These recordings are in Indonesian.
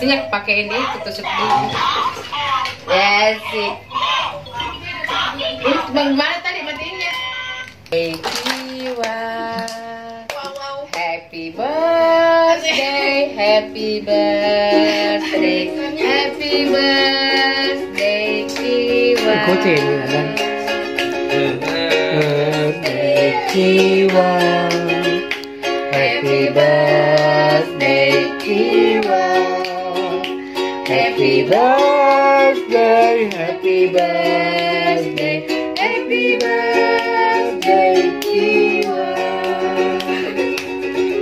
Sini pakai ini tusuk dulu. Yes. sih. Ini bagaimana tadi matiinnya? Kiwa. Happy birthday, happy birthday, happy birthday, Kiwa. Ikutin. Birthday. Happy birthday birthday, happy birthday, happy birthday Kiwa.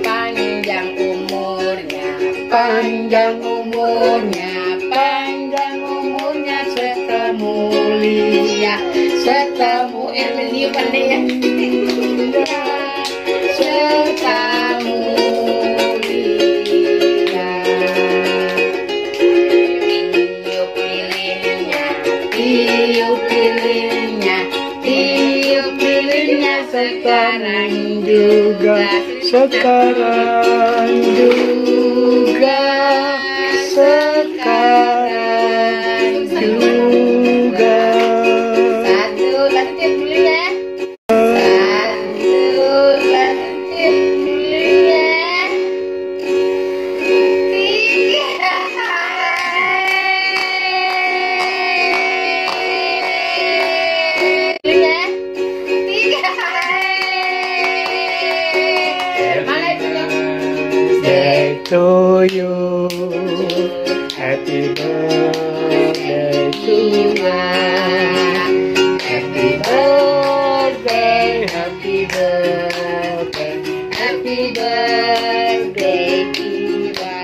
Panjang umurnya, Panjang umurnya, panjang umurnya serta mulia, serta pandai ya. sekarang juga, sekarang juga. Sekarang juga. Satu lantik to you Happy birthday to you. Happy birthday Happy birthday Happy birthday Kiwa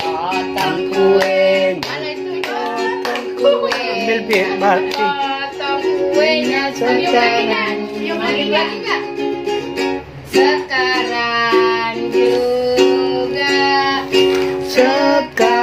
Potong kue Mana itu potong kue Ambil biar mati Potong kuenya sekarang Yuk lagi lagi nggak? Sekarang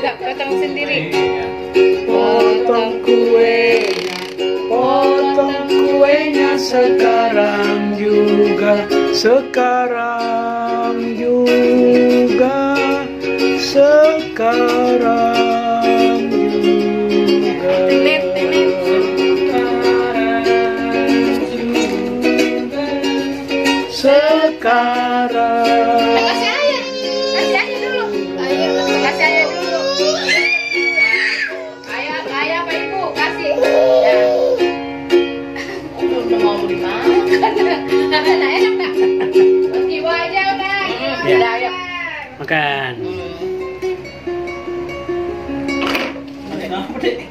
Coba potong sendiri. Potong kuenya Potong kuenya sekarang juga Sekarang juga Sekarang juga. Sekarang 不对